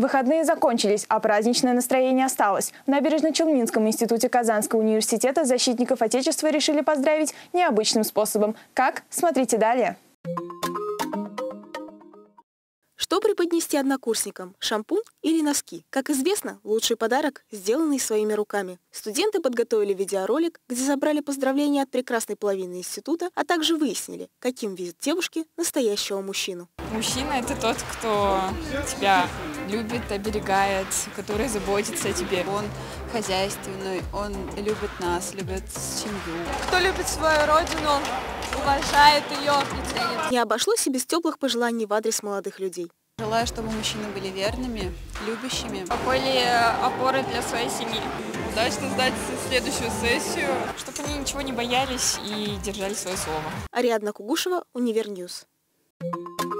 Выходные закончились, а праздничное настроение осталось. В Набережно-Челнинском институте Казанского университета защитников Отечества решили поздравить необычным способом. Как? Смотрите далее. Что преподнести однокурсникам – шампунь или носки? Как известно, лучший подарок – сделанный своими руками. Студенты подготовили видеоролик, где забрали поздравления от прекрасной половины института, а также выяснили, каким видит девушки настоящего мужчину. Мужчина – это тот, кто тебя любит, оберегает, который заботится о тебе. Он хозяйственный, он любит нас, любит семью. Кто любит свою родину, уважает ее и ценит. Не обошлось и без теплых пожеланий в адрес молодых людей. Желаю, чтобы мужчины были верными, любящими. Были опоры для своей семьи. Удачно сдать следующую сессию. Чтобы они ничего не боялись и держали свое слово. Ариадна Кугушева, Универньюз. Thank you.